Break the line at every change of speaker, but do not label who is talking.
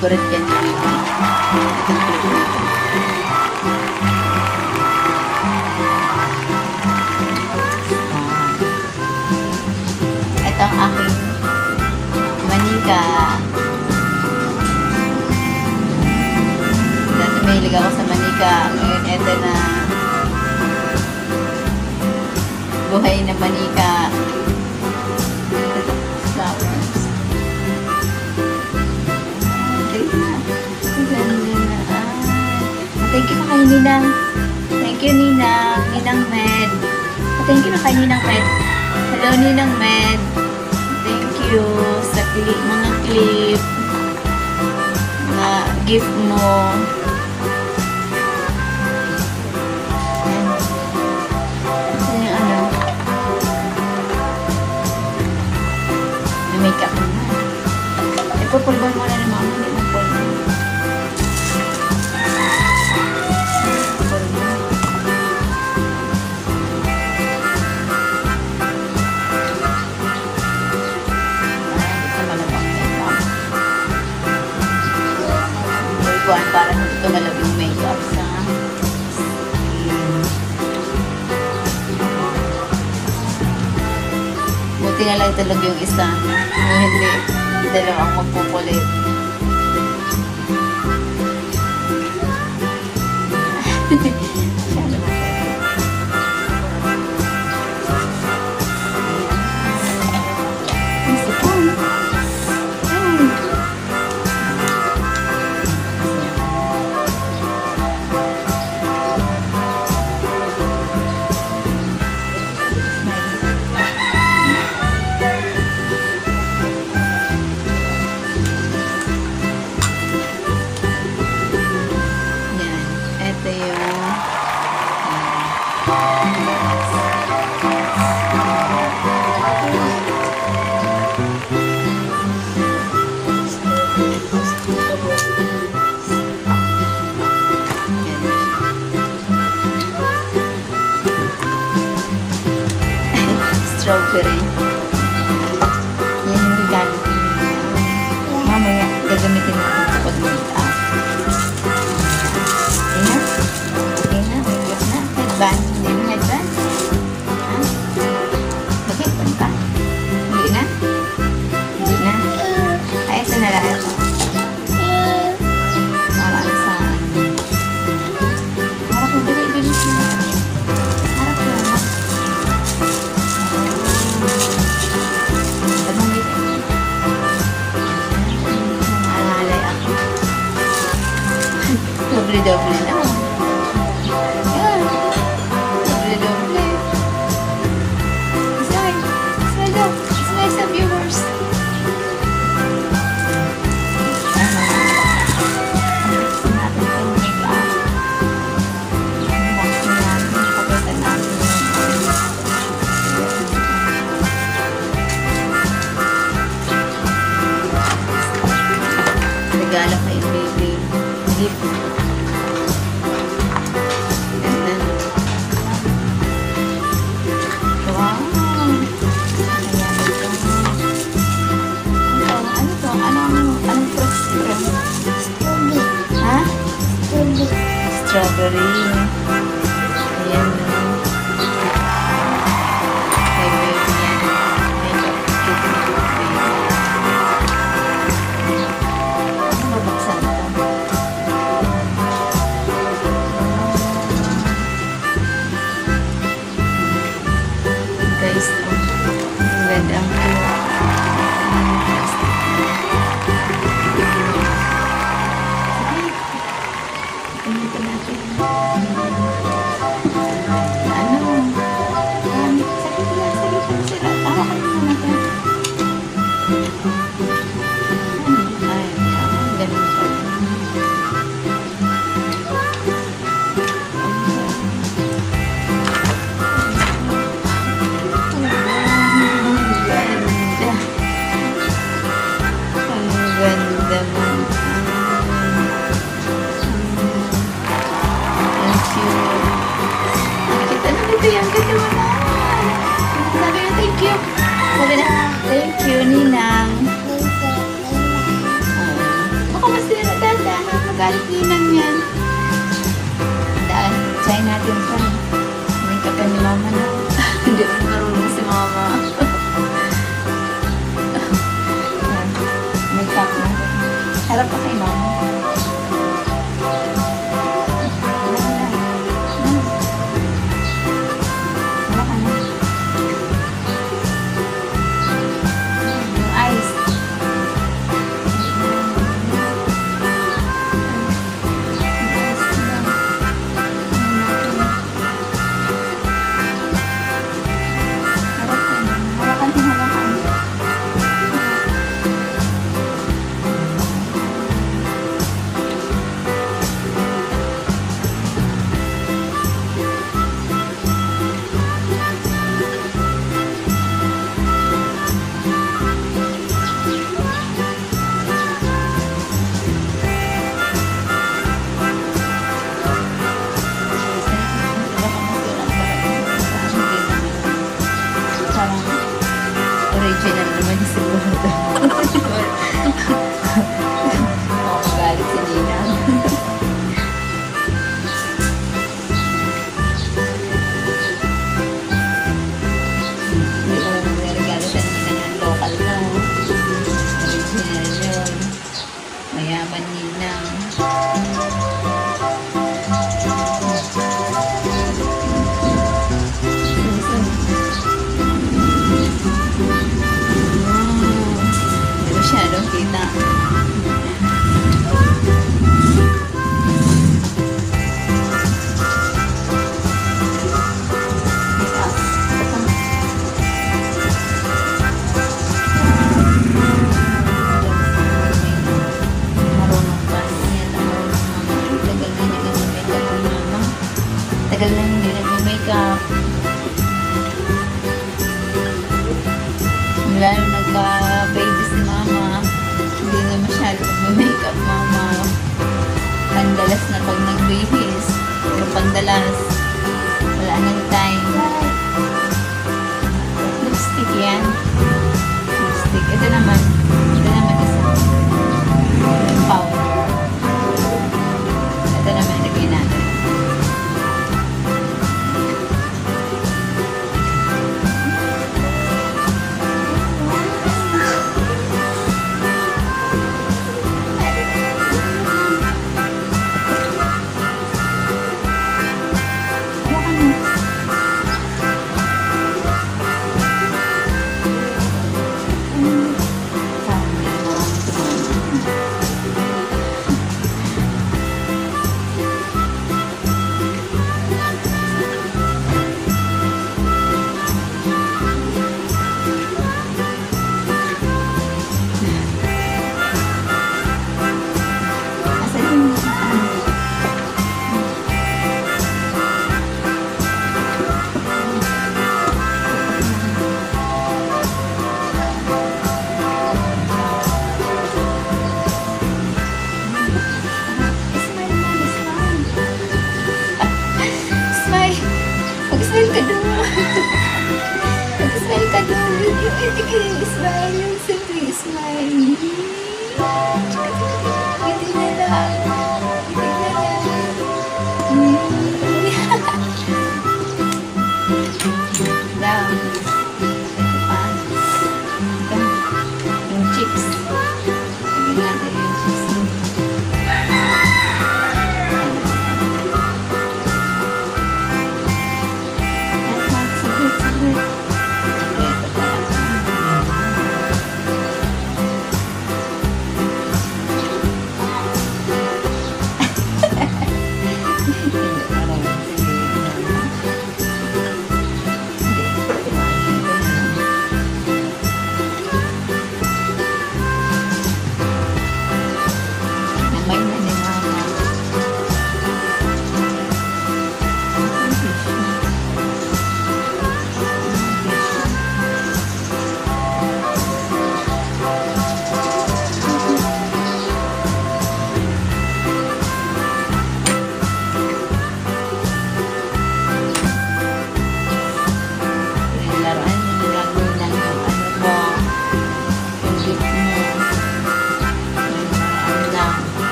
Favorite yan. Ito ang aking manika. Dati mahilig ako sa manika. Ngayon, ito na buhay na manika. Thank you na kay Ninang. Thank you, Ninang. Ninang Med. Thank you na kay Ninang Med. Hello, Ninang Med. Thank you sa clip, mga clip na gift mo. Ano. Makeup mo na. Ipapulban Buti na lang tulog yung isa. Kung hindi, dalawang magpupulit. Masyado City. very 两 Israel yung